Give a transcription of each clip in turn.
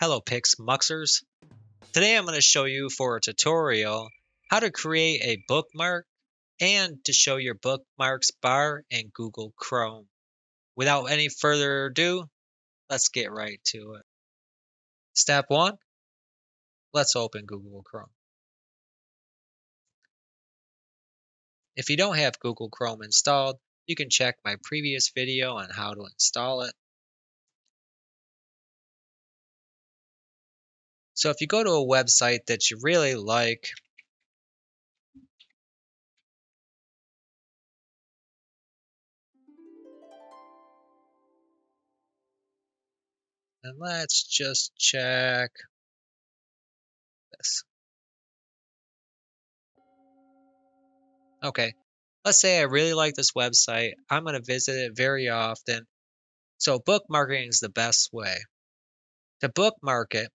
Hello Pix Muxers. Today I'm going to show you for a tutorial how to create a bookmark and to show your bookmarks bar in Google Chrome. Without any further ado, let's get right to it. Step 1. Let's open Google Chrome. If you don't have Google Chrome installed, you can check my previous video on how to install it. So if you go to a website that you really like, and let's just check this. Okay, let's say I really like this website. I'm going to visit it very often. So bookmarking is the best way. To bookmark it,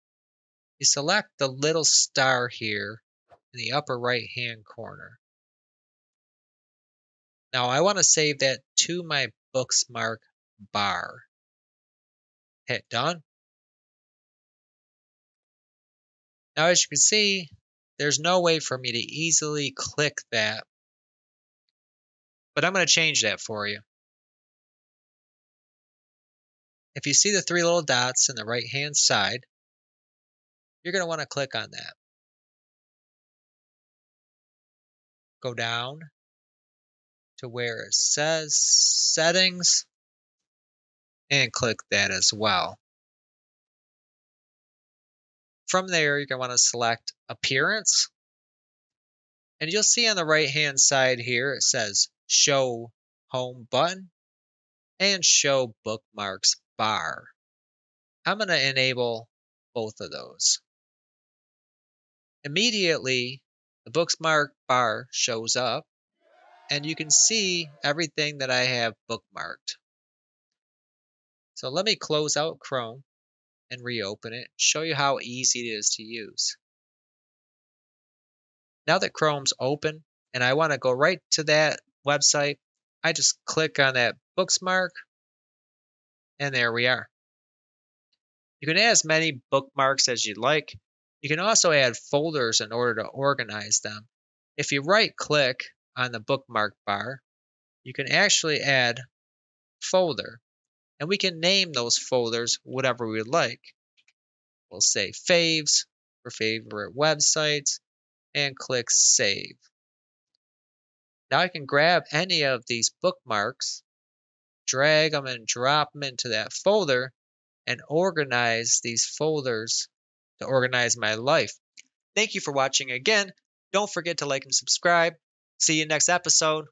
you select the little star here in the upper right hand corner. Now I want to save that to my bookmark bar. Hit done. Now as you can see, there's no way for me to easily click that, but I'm going to change that for you. If you see the three little dots in the right hand side, you're going to want to click on that. Go down to where it says settings and click that as well. From there, you're going to want to select appearance. And you'll see on the right hand side here, it says show home button and show bookmarks bar. I'm going to enable both of those. Immediately, the bookmark bar shows up and you can see everything that I have bookmarked. So let me close out Chrome and reopen it, show you how easy it is to use. Now that Chrome's open and I want to go right to that website, I just click on that bookmark and there we are. You can add as many bookmarks as you'd like. You can also add folders in order to organize them. If you right click on the bookmark bar, you can actually add folder. And we can name those folders whatever we like. We'll say faves for favorite websites and click save. Now I can grab any of these bookmarks, drag them and drop them into that folder and organize these folders to organize my life. Thank you for watching again. Don't forget to like and subscribe. See you next episode.